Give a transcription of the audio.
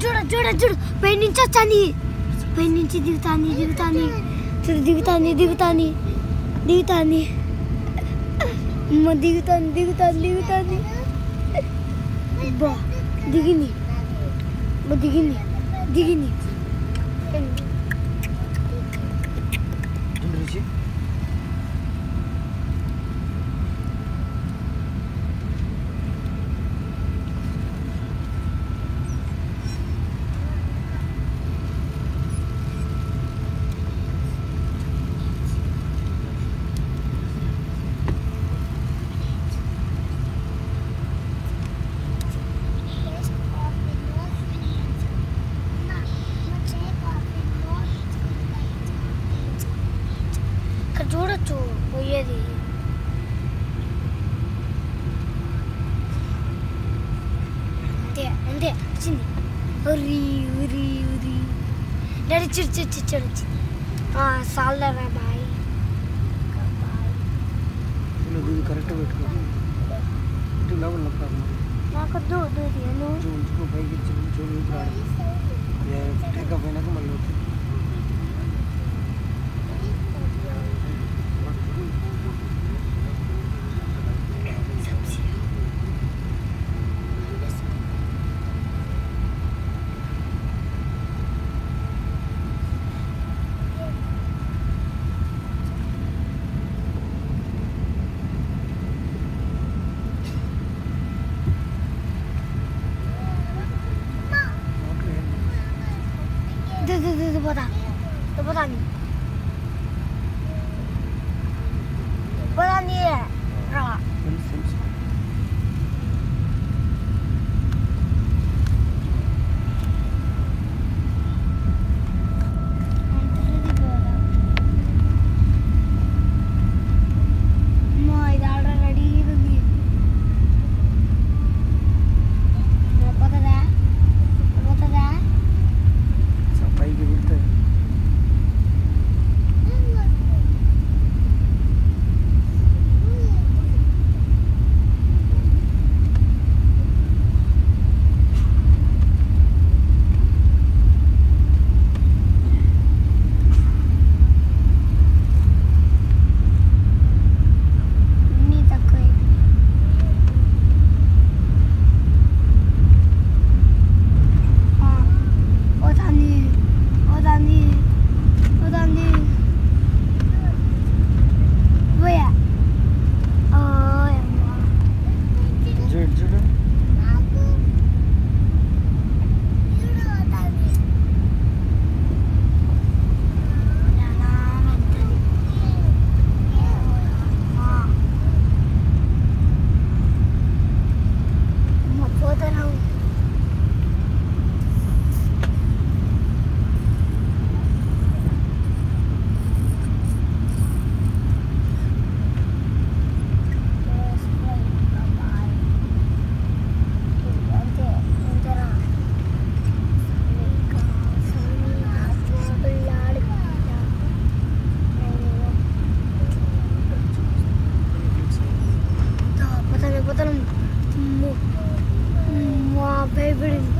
చూడ చూడ చూడు పై నుంచి వచ్చాంది పై నుంచి దిగుతాంది దిగుతాంది చూడు దిగుతాంది దిగుతాంది దిగుతాంది అమ్మ దిగుతాంది దిగుతాంది దిగుతాంది బా దిగింది అమ్మ దిగింది దిగింది చూడొచ్చు పోయేది. అంతే అంతే వచ్చింది. ఉరి ఉరి ఉరి. డాడీ చూడు చూడు చూడు చూడు వచ్చింది. సాల్దరా బాయ్. నువ్వు ఇది కరెక్ట్గా పెట్టుకో. లోపల. నాకు దూదు నేను కొంచెం ఉంచుకో పైకి చూడు దు దు దు పోతా పోతాను పోతాను మా భయపడింది